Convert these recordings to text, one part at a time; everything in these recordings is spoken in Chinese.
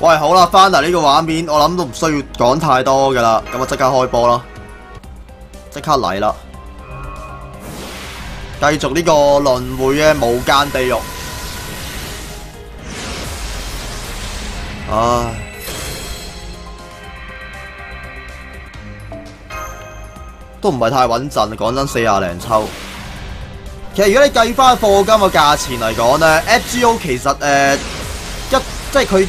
喂，好啦，翻嚟呢個畫面，我諗都唔需要講太多噶啦，咁我即刻開波啦，即刻嚟啦，繼續呢個輪迴嘅無間地獄。唉，都唔係太穩陣，講真四廿零抽。其實如果你計翻課金嘅價錢嚟講呢 FGO 其實誒、呃、一即係佢。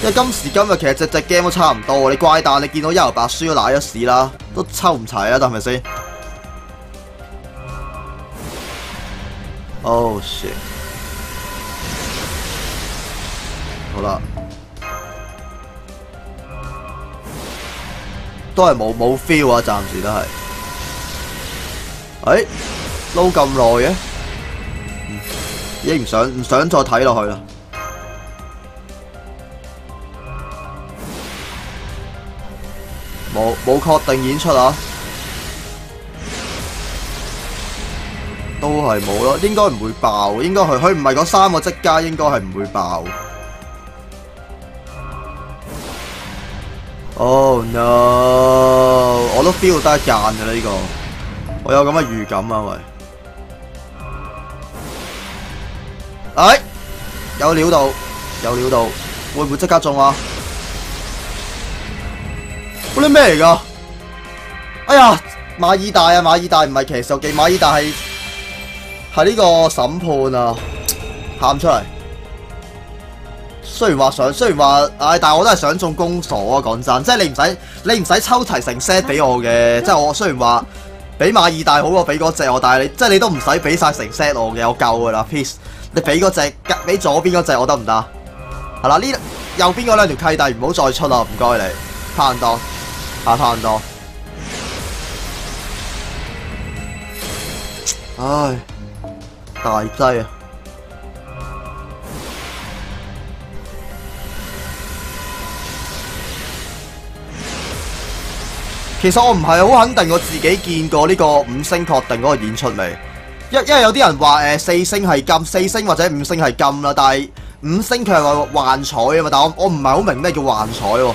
因為今時今日其實隻隻 game 都差唔多，你怪彈你見到一遊白書都瀨咗屎啦，都抽唔齊啊，係咪先？Oh shit！好啦，都係冇冇 feel 啊，暫時都係。誒，撈咁耐嘅，已经唔想唔想再睇落去啦。冇冇確定演出啊？都係冇咯，應該唔會爆，應該係佢唔係嗰三個積加，應該係唔會爆。Oh no！我都 feel 得一間嘅呢個，我有咁嘅預感啊喂！哎，有料到，有料到，會唔會即刻中啊？嗰啲咩嚟噶？哎呀，馬爾大啊，馬爾大唔係騎術技，馬爾大係係呢個審判啊，喊出嚟。雖然話想，雖然話，唉、但係我都係想中公鎖啊！講真，即係你唔使，你唔使抽齐成 set 俾我嘅，即係我雖然話比馬爾大好過俾嗰隻我，但系你即係你都唔使俾晒成 set 我嘅，我夠噶啦，peace。你俾嗰隻，俾左邊嗰隻我得唔得？係啦，呢右邊嗰兩條契弟唔好再出啦，唔該你，差唔多。打差唔多，唉，大劑啊！其實我唔係好肯定我自己見過呢個五星確定嗰個演出未？因因為有啲人話誒四星係金，四星或者五星係金啦，但係五星佢係話幻彩啊嘛，但我我唔係好明咩叫幻彩喎。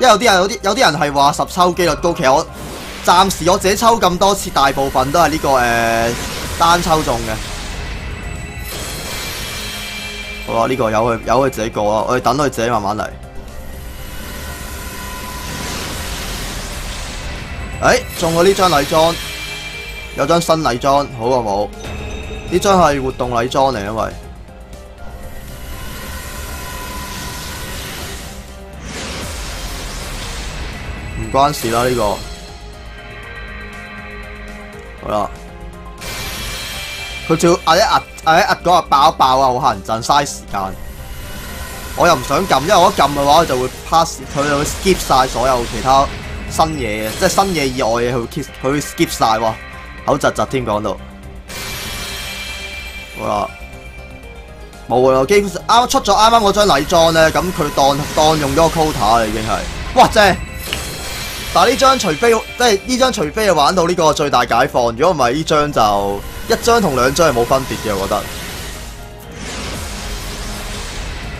因為有啲人有啲有啲人係話十抽機率高，其實我暫時我自己抽咁多次，大部分都係呢、這個誒、呃、單抽中嘅。好啦，呢、這個由佢由佢自己過啦，我哋等佢自己慢慢嚟。诶、中咗呢張禮裝，有張新禮裝，好過冇？呢張係活動禮裝嚟，因為。關事啦呢個，好啦，佢仲要壓一压，压一压嗰個爆一爆啊，好乞人憎，嘥時間。我又唔想撳，因為我一撳嘅話，就會 pass，佢就會 skip 晒所有其他新嘢，即係新嘢以外嘅，佢會 skip，佢会 skip 晒喎，口窒窒添講到。好啦，冇啦，基本上啱出咗啱啱嗰張禮裝咧，咁佢當當用咗個 quota 啦，已經係，哇正！但係呢張除非即係呢張除非係玩到呢個最大解放，如果唔係呢張就一張同兩張係冇分別嘅，我覺得。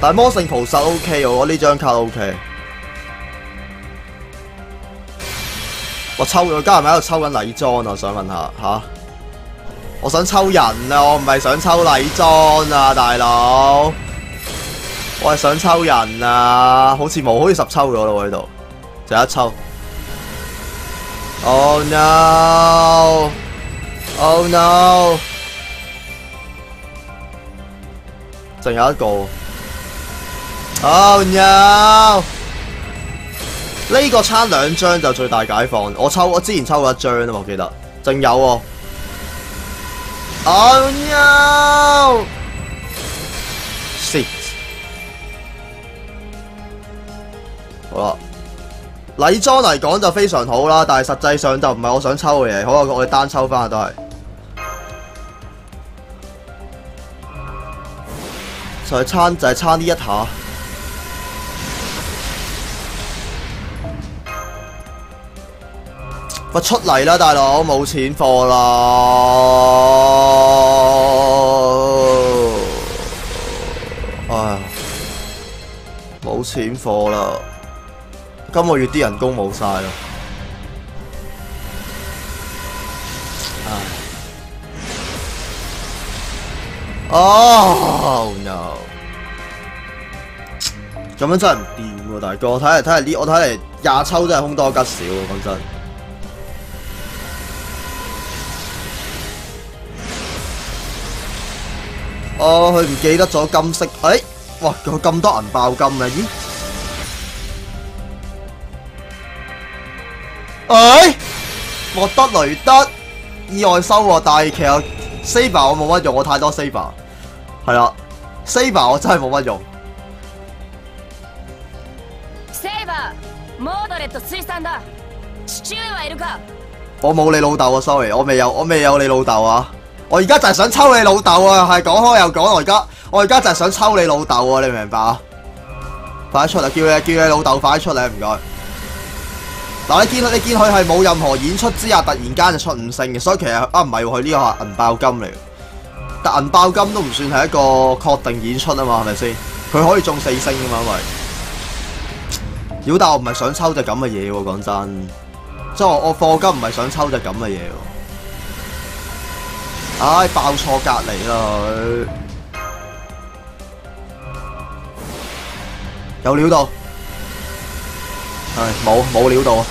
但係魔聖菩薩 O K，我覺得呢張卡 O K。我抽咗，家人喺度抽緊禮裝啊！我想問下吓，我想抽人啊，我唔係想抽禮裝啊，大佬。我係想抽人啊，好似冇，好似十抽咗咯喎喺度，就一抽。Oh no! Oh no! 仲有一個。Oh no！呢個差兩張就最大解放。我抽我之前抽過一張啊，我記得。仲有喎。Oh no! Shit！好啦。禮裝嚟講就非常好啦，但係實際上就唔係我想抽嘅嘢，好啊，我哋單抽翻都係，就係差就係差呢一下。喂，出嚟啦，大佬，冇錢貨啦，唉，冇錢貨啦。今個月啲人工冇晒啦，唉，哦 no，咁樣真係唔掂喎，大哥，睇嚟睇嚟呢，我睇嚟廿抽真係空多吉少喎，講真。哦，佢唔記得咗金色，哎，哇，佢咁多银爆金啊，咦？哎，莫德雷德意外收穫，但係其實 Saber 我冇乜用，我太多 Saber，係啦，Saber 我真係冇乜用。Saber，モードレット水産だ。父上はいるか？我冇你老豆啊，sorry，我未有，我未有你老豆啊，我而家就係想抽你老豆啊，係講開又講，我而家我而家就係想抽你老豆啊，你明唔明白啊？快出嚟，叫你叫你老豆快出嚟，唔該。 嗱，你見佢，你见佢係冇任何演出之下，突然間就出五星嘅，所以其實啊唔係喎，佢呢個係銀爆金嚟，但銀爆金都唔算係一個確定演出啊嘛，係咪先？佢可以中四星噶嘛，因為，妖但我唔係想抽隻咁嘅嘢喎，講真，即係我我課金唔係想抽隻咁嘅嘢喎，唉，爆錯隔離啦佢，有料到。唉，冇冇料到。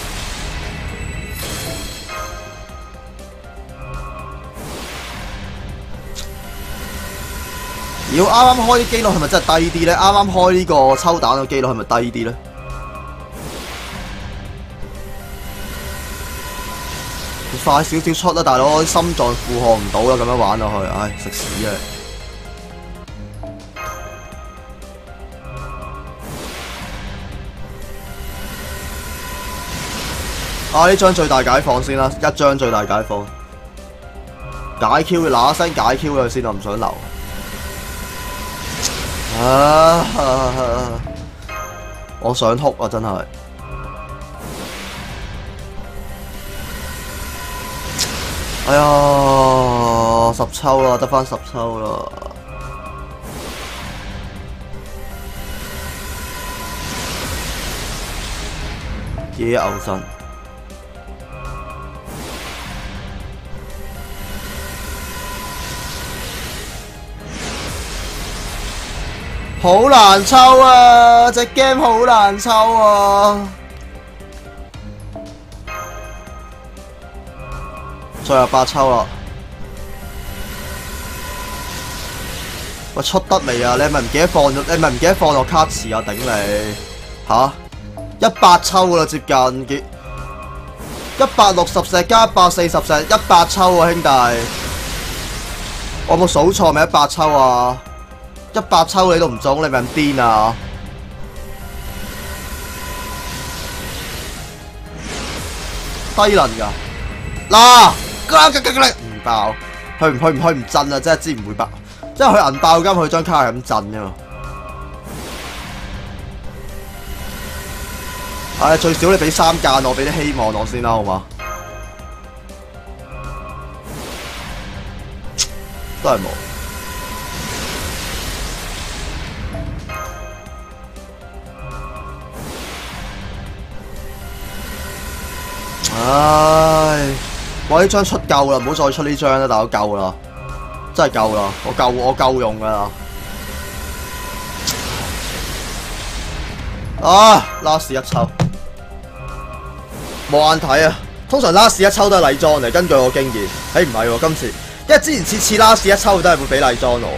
妖啱啱開啲機率係咪真係低啲咧？啱啱開呢個抽蛋嘅機率係咪低啲咧？快少少出啦，大佬！心臟負荷唔到啦，咁樣玩落去，唉，食屎啊！啊！呢張最大解放先啦，一張最大解放，解 Q 嗱一聲解 Q 佢先，我唔想留。啊！我想哭啊，真係。哎呀，十抽啦，得返十抽啦。野牛神。好難抽啊！隻 game 好難抽啊！最後八抽啦！喂，出得未啊？你係咪唔記得放咗？你係咪唔记得放落卡池啊？頂你吓！一百抽啦，接近幾一百六十石加一百四十石，一百抽啊，兄弟！我有冇數錯咪一百抽啊？一百抽你都唔中，你咪咁癲啊！低能噶，嗱，唔爆，佢唔佢唔佢唔震啊！真係知唔會爆，即係佢銀爆金，佢張卡係咁震啫嘛。唉，最少你俾三间我，俾啲希望我先啦，好嘛？都係冇。唉，我呢張出夠啦，唔好再出呢張啦，大佬夠啦，真係夠啦，我夠我够用噶啦。啊！last 一抽，冇眼睇啊！通常 last 一抽都係禮裝嚟，根據我經驗。誒唔係喎，今次，因為之前次次 last 一抽都係會俾禮裝我。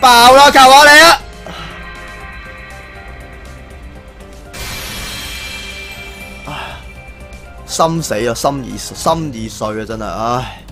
爆啦，求下你啊！心死啊，心已心已碎啊，真系，唉。